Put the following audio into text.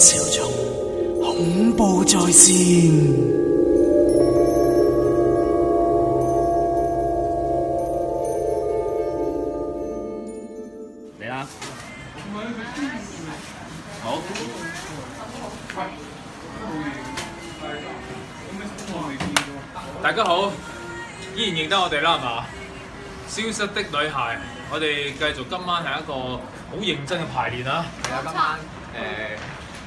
恐怖啊！好，大家好，依然认得我哋啦，系嘛？消失的女孩，我哋继续今晚系一个好认真嘅排练啦。系啊，今晚诶。